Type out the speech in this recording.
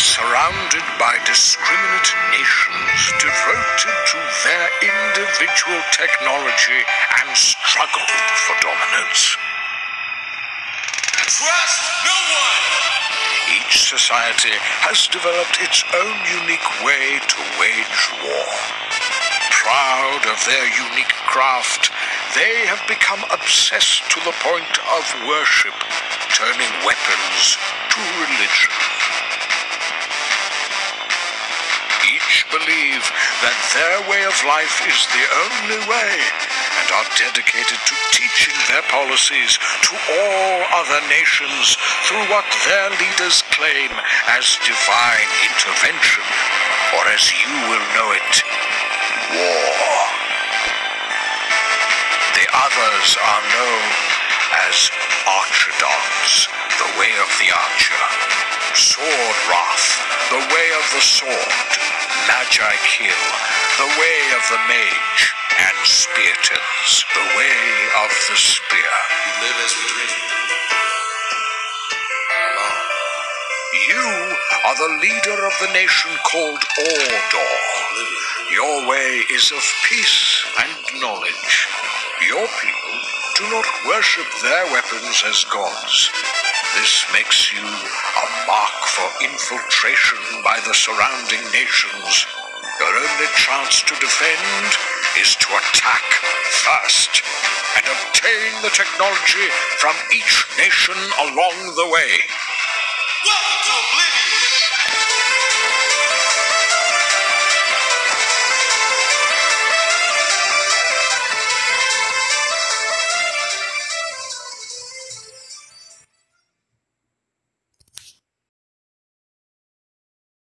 surrounded by discriminate nations devoted to their individual technology and struggle for dominance. Trust no one! Each society has developed its own unique way to wage war. Proud of their unique craft, they have become obsessed to the point of worship, turning weapons to religion. Their way of life is the only way and are dedicated to teaching their policies to all other nations through what their leaders claim as divine intervention, or as you will know it, war. The others are known as Archidons, the way of the archer, Sword Wrath, the way of the sword, Magikill, the way of the mage, and Speartons, the way of the spear. We live as we dream. Alone. You are the leader of the nation called Order. Your way is of peace and knowledge. Your people do not worship their weapons as gods. This makes you a mark for infiltration by the surrounding nations. Your only chance to defend is to attack first and obtain the technology from each nation along the way.